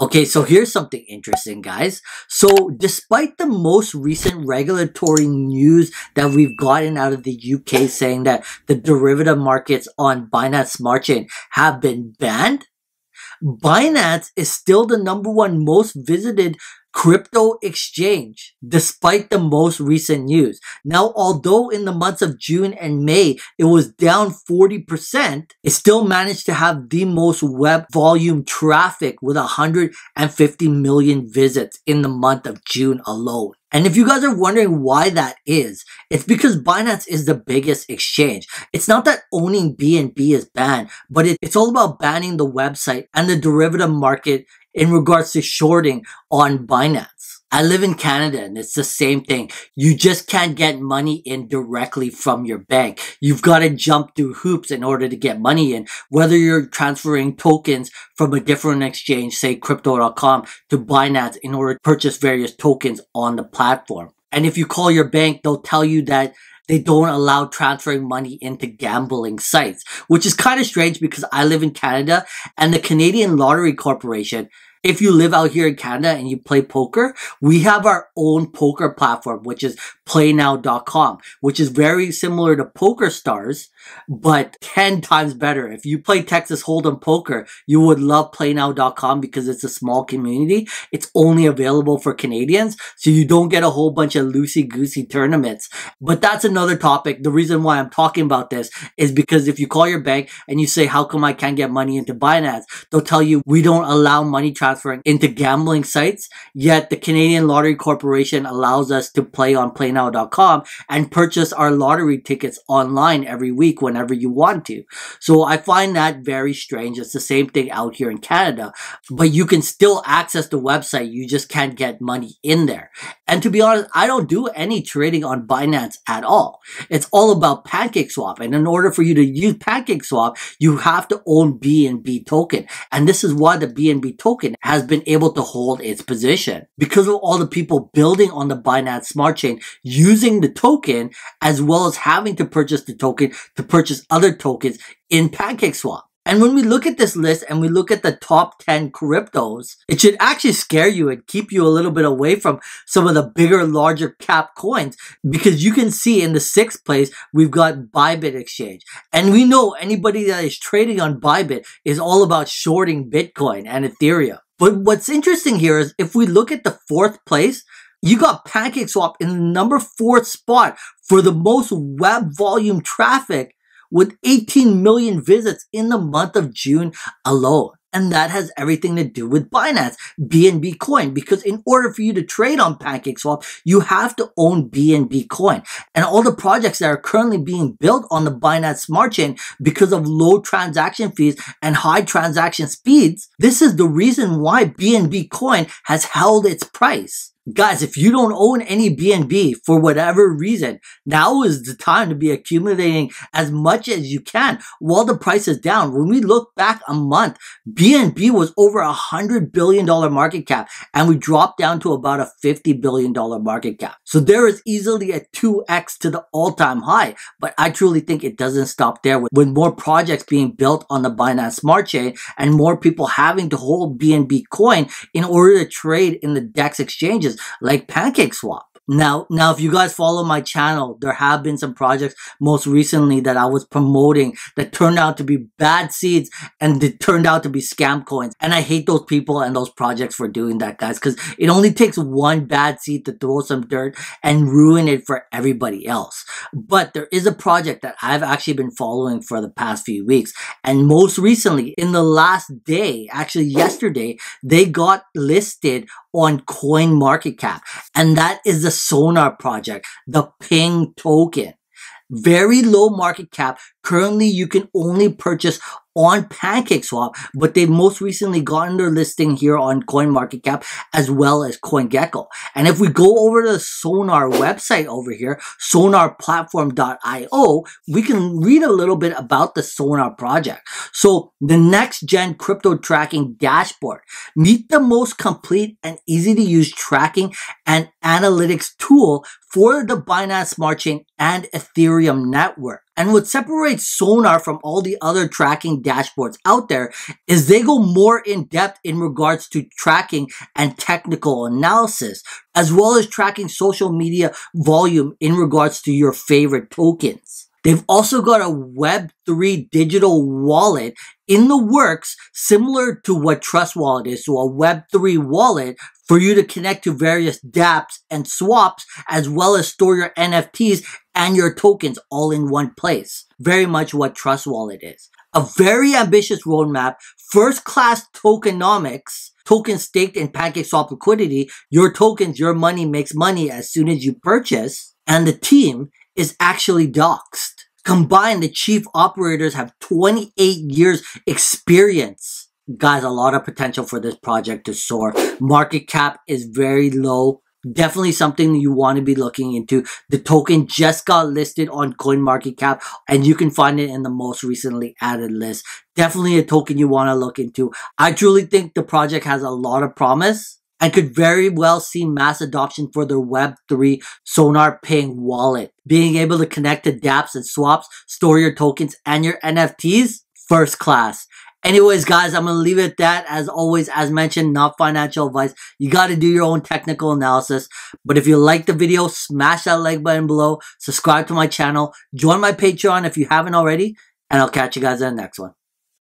Okay, so here's something interesting, guys. So, despite the most recent regulatory news that we've gotten out of the UK saying that the derivative markets on Binance Smart Chain have been banned, Binance is still the number one most visited crypto exchange despite the most recent news. Now, although in the months of June and May it was down 40%, it still managed to have the most web volume traffic with 150 million visits in the month of June alone. And if you guys are wondering why that is, it's because Binance is the biggest exchange. It's not that owning BNB is banned, but it, it's all about banning the website and the derivative market in regards to shorting on Binance. I live in Canada and it's the same thing. You just can't get money in directly from your bank. You've got to jump through hoops in order to get money in. Whether you're transferring tokens from a different exchange, say crypto.com to Binance in order to purchase various tokens on the platform. And if you call your bank, they'll tell you that they don't allow transferring money into gambling sites, which is kind of strange because I live in Canada and the Canadian Lottery Corporation if you live out here in Canada and you play poker, we have our own poker platform, which is playnow.com, which is very similar to Poker Stars, but 10 times better. If you play Texas Hold'em poker, you would love playnow.com because it's a small community. It's only available for Canadians, so you don't get a whole bunch of loosey-goosey tournaments. But that's another topic. The reason why I'm talking about this is because if you call your bank and you say, how come I can't get money into Binance? They'll tell you, we don't allow money transferring into gambling sites, yet the Canadian Lottery Corporation allows us to play on playnow.com and purchase our lottery tickets online every week whenever you want to. So I find that very strange. It's the same thing out here in Canada, but you can still access the website. You just can't get money in there. And to be honest, I don't do any trading on Binance at all. It's all about PancakeSwap. And in order for you to use PancakeSwap, you have to own BNB token. And this is why the BNB token has been able to hold its position. Because of all the people building on the Binance Smart Chain using the token as well as having to purchase the token to purchase other tokens in PancakeSwap. And when we look at this list and we look at the top 10 cryptos, it should actually scare you and keep you a little bit away from some of the bigger, larger cap coins because you can see in the sixth place, we've got Bybit Exchange. And we know anybody that is trading on Bybit is all about shorting Bitcoin and Ethereum. But what's interesting here is if we look at the fourth place, you got PancakeSwap in the number four spot for the most web volume traffic with 18 million visits in the month of June alone. And that has everything to do with Binance, BNB coin, because in order for you to trade on PancakeSwap, you have to own BNB coin. And all the projects that are currently being built on the Binance Smart Chain because of low transaction fees and high transaction speeds, this is the reason why BNB coin has held its price. Guys, if you don't own any BNB for whatever reason, now is the time to be accumulating as much as you can while the price is down. When we look back a month, BNB was over a hundred billion dollar market cap and we dropped down to about a $50 billion market cap. So there is easily a 2x to the all time high, but I truly think it doesn't stop there with more projects being built on the Binance Smart Chain and more people having to hold BNB coin in order to trade in the DEX exchanges like PancakeSwap. Now, now, if you guys follow my channel, there have been some projects most recently that I was promoting that turned out to be bad seeds and they turned out to be scam coins. And I hate those people and those projects for doing that, guys, because it only takes one bad seed to throw some dirt and ruin it for everybody else. But there is a project that I've actually been following for the past few weeks. And most recently, in the last day, actually yesterday, they got listed on CoinMarketCap and that is the sonar project the ping token very low market cap currently you can only purchase on PancakeSwap, but they've most recently gotten their listing here on CoinMarketCap as well as CoinGecko. And if we go over to the Sonar website over here, sonarplatform.io, we can read a little bit about the Sonar project. So the next gen crypto tracking dashboard. Meet the most complete and easy to use tracking and analytics tool for the Binance Smart Chain and Ethereum network. And what separates Sonar from all the other tracking dashboards out there is they go more in depth in regards to tracking and technical analysis, as well as tracking social media volume in regards to your favorite tokens. They've also got a Web3 digital wallet in the works, similar to what Trust Wallet is. So a Web3 wallet for you to connect to various dApps and swaps, as well as store your NFTs and your tokens all in one place. Very much what Trust Wallet is. A very ambitious roadmap, first class tokenomics, tokens staked in PancakeSwap liquidity, your tokens, your money makes money as soon as you purchase, and the team is actually doxed. Combined, the chief operators have 28 years experience. Guys, a lot of potential for this project to soar. Market cap is very low. Definitely something you want to be looking into. The token just got listed on CoinMarketCap and you can find it in the most recently added list. Definitely a token you want to look into. I truly think the project has a lot of promise and could very well see mass adoption for their Web3 Sonar Ping wallet. Being able to connect to dApps and swaps, store your tokens and your NFTs, first class. Anyways, guys, I'm going to leave it at that. As always, as mentioned, not financial advice. You got to do your own technical analysis. But if you like the video, smash that like button below. Subscribe to my channel. Join my Patreon if you haven't already. And I'll catch you guys in the next one.